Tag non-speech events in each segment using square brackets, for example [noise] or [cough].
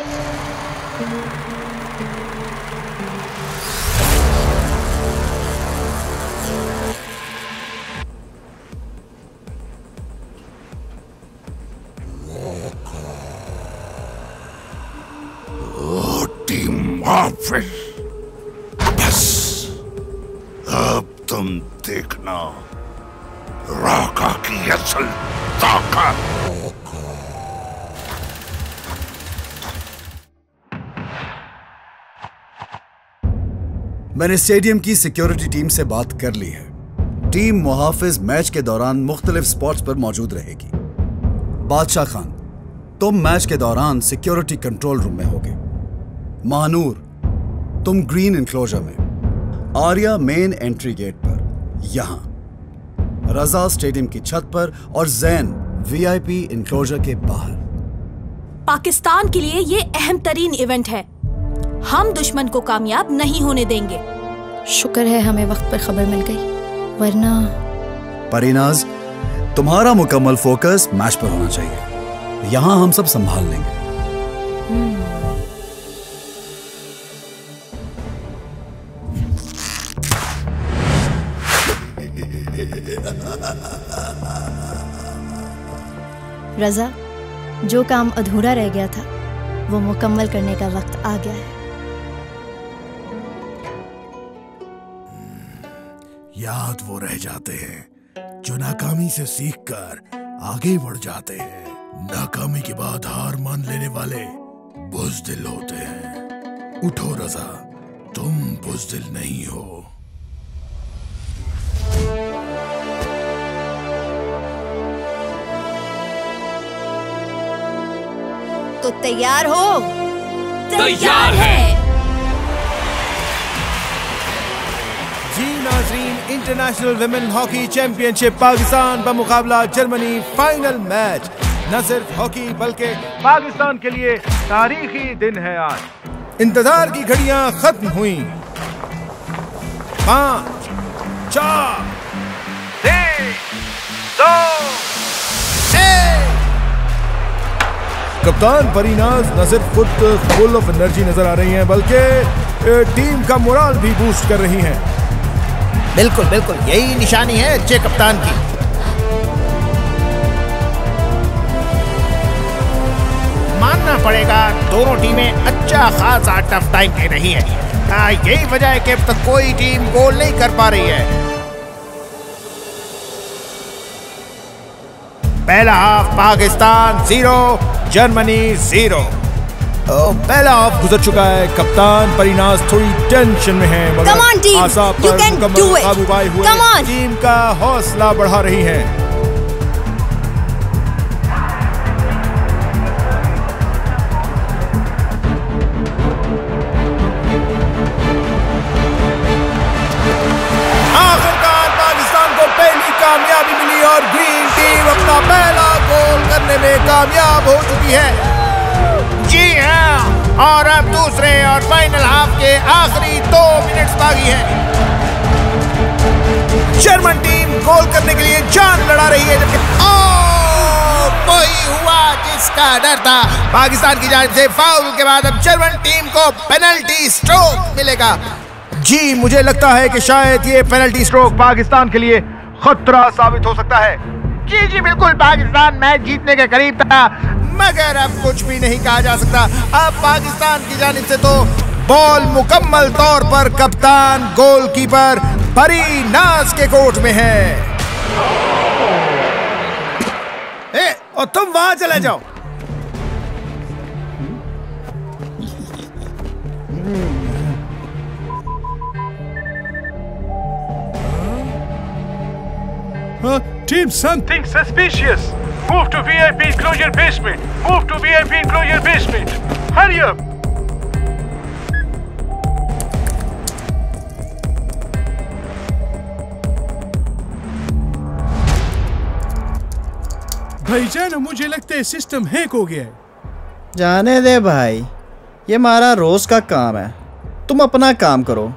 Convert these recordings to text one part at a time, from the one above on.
बस अब तुम देखना। राका की असल ताकत। मैंने स्टेडियम की सिक्योरिटी टीम से बात कर ली है। टीम मुहाफिज मैच के दौरान मुख्तलिफ़ स्पॉट्स पर मौजूद रहेगी। बादशाह खान, तुम मैच के दौरान सिक्योरिटी कंट्रोल रूम में होगे। महानूर तुम ग्रीन इंक्लोजर में। आर्या मेन एंट्री गेट पर, यहाँ। रजा स्टेडियम की छत पर और जैन वीआईपी इंक्लोजर के बाहर। पाकिस्तान के लिए ये अहम तरीन इवेंट है। हम दुश्मन को कामयाब नहीं होने देंगे। शुक्र है हमें वक्त पर खबर मिल गई वरना परिनाज तुम्हारा मुकम्मल फोकस मैच पर होना चाहिए। यहाँ हम सब संभाल लेंगे। रजा जो काम अधूरा रह गया था वो मुकम्मल करने का वक्त आ गया है। याद वो रह जाते हैं जो नाकामी से सीखकर आगे बढ़ जाते हैं। नाकामी के बाद हार मान लेने वाले बुजदिल होते हैं। उठो रजा तुम बुजदिल नहीं हो। तो तैयार हो? तैयार है। International women hockey championship Pakistan का मुकाबला जर्मनी फाइनल मैच न सिर्फ़ हॉकी बल्कि पाकिस्तान के लिए तारीखी दिन है आज। इंतज़ार की घड़ियाँ खत्म हुई। पाँच, चार दो कप्तान परीनाज न सिर्फ़ खुद फुल ऑफ़ एनर्जी नज़र आ रही हैं, बल्कि टीम का मोराल भी बूस्ट कर रही हैं। बिल्कुल बिल्कुल, यही निशानी है अच्छे कप्तान की। मानना पड़ेगा, दोनों टीमें अच्छा खासा टफ टाइम ले रही है। यही वजह है कि अब तक कोई टीम गोल नहीं कर पा रही है। पहला half Pakistan zero Germany zero पहला हाफ़ गुजर चुका है। कप्तान परिनाज थोड़ी टेंशन में है मगर पर. काबू पाए हुए टीम का हौसला बढ़ा रही है। आखिरकार पाकिस्तान को पहली कामयाबी मिली और ग्रीन टीम अपना पहला गोल करने में कामयाब हो चुकी है। जी हाँ। और अब दूसरे और फाइनल हाफ़ के आखिरी दो मिनट्स बाकी हैं। जर्मन टीम गोल करने के लिए जान लड़ा रही है जबकि वही हुआ जिसका डर था। पाकिस्तान की जान से फाउल के बाद अब जर्मन टीम को पेनल्टी स्ट्रोक मिलेगा। जी, मुझे लगता है कि शायद ये पेनल्टी स्ट्रोक पाकिस्तान के लिए खतरा साबित हो सकता है। जी जी बिल्कुल पाकिस्तान मैच जीतने के करीब था। मगर अब कुछ भी नहीं कहा जा सकता। अब पाकिस्तान की जानिब से तो बॉल मुकम्मल तौर पर कप्तान गोलकीपर परी नाज के कोर्ट में है। ए, और तुम वहाँ चले जाओ। Team, something suspicious. Move to VIP enclosure basement. Move to VIP enclosure basement. Hurry up. भाईजान मुझे लगता है सिस्टम हैक हो गया है जाने दे भाई ये हमारा रोज का काम है तुम अपना काम करो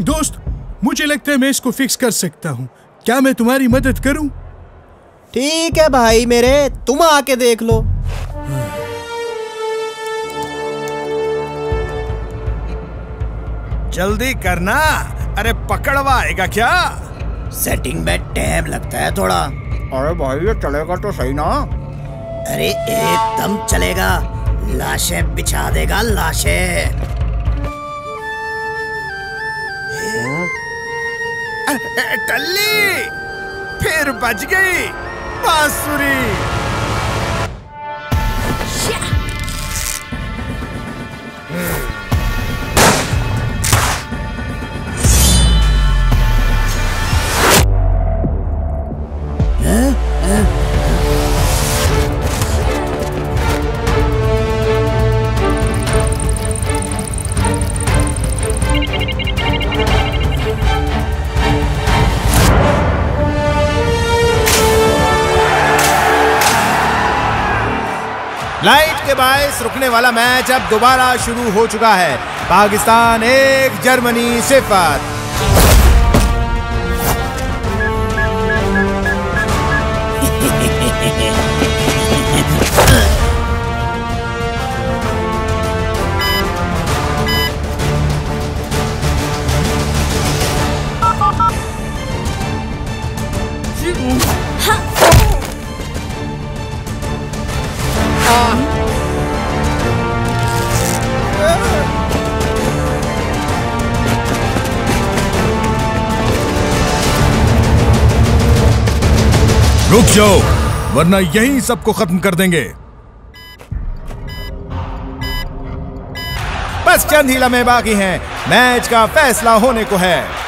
दोस्त मुझे लगता है मैं इसको फिक्स कर सकता हूँ। क्या मैं तुम्हारी मदद करूँ? ठीक है भाई मेरे तुम आके देख लो। जल्दी करना। अरे पकड़वाएगा क्या? सेटिंग में टाइम लगता है थोड़ा। अरे भाई ये चलेगा तो सही ना। अरे एकदम चलेगा। लाशें बिछा देगा लाशें। टल्ली! फिर बच गई बांसुरी! बायस रुकने वाला मैच अब दोबारा शुरू हो चुका है। पाकिस्तान एक जर्मनी सिफर। [laughs] रुक जाओ, वरना यहीं सबको खत्म कर देंगे। बस चंद ही लम्हे बाकी हैं। मैच का फैसला होने को है।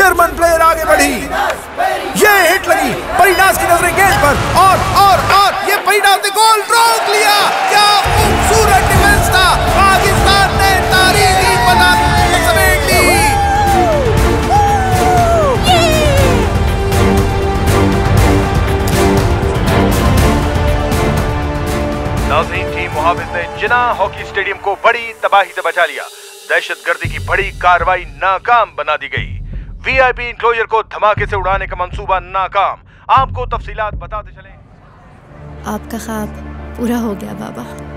जर्मन प्लेयर आगे बढ़ी। ये हिट लगी परिणास की नज़रें गेंद पर। और और और, ये परिणास ने गोल रोक लिया। क्या खूबसूरत डिफेंस था। पाकिस्तान ने तारीखी बना समेट ली। नाजरीन टीम मुहाफिज ने जिना हॉकी स्टेडियम को बड़ी तबाही से बचा लिया। दहशतगर्दी की बड़ी कार्रवाई नाकाम बना दी गई। वीआईपी इंक्लोजर को धमाके से उड़ाने का मंसूबा नाकाम। आपको तफसीलात बताते चले। आपका ख्वाब पूरा हो गया बाबा।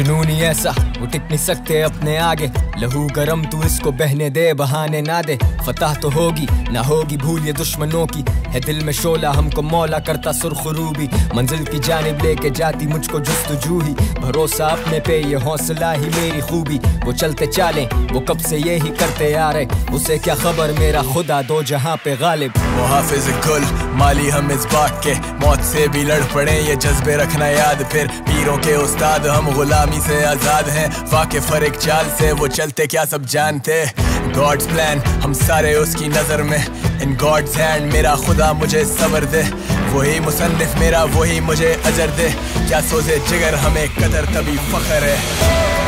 जुनून ही ऐसा, वो टिक नहीं सकते अपने आगे। लहू गरम, तू इसको बहने दे, बहाने ना दे। फतह तो होगी, ना होगी भूल ये दुश्मनों की। है दिल में शोला, हमको मौला करता सुरखरूबी। मंजिल की जानिब लेके जाती मुझको जुस्तजू ही भरोसा अपने पे, ये हौसला ही मेरी खूबी। वो चलते चाले, वो कब से ये ही करते आ रहे उसे क्या खबर? मेरा खुदा दो जहाँ पे गालिब। वो हाफिज गुल, माली हम इस बात के। मौत से भी लड़ पड़े, ये जज्बे रखना याद। फिर पीरों के उस्ताद, हम गुलामी से आज़ाद हैं। वाकिफ हर एक चाल से, वो चलते क्या सब जानते गॉड्स प्लान हम सारे उसकी नज़र में। इन गॉड्स हैंड मेरा खुदा मुझे सबर दे। वही मुसनफ मेरा, वही मुझे अजर दे। क्या सोचे जिगर हमें कदर, तभी फखर है।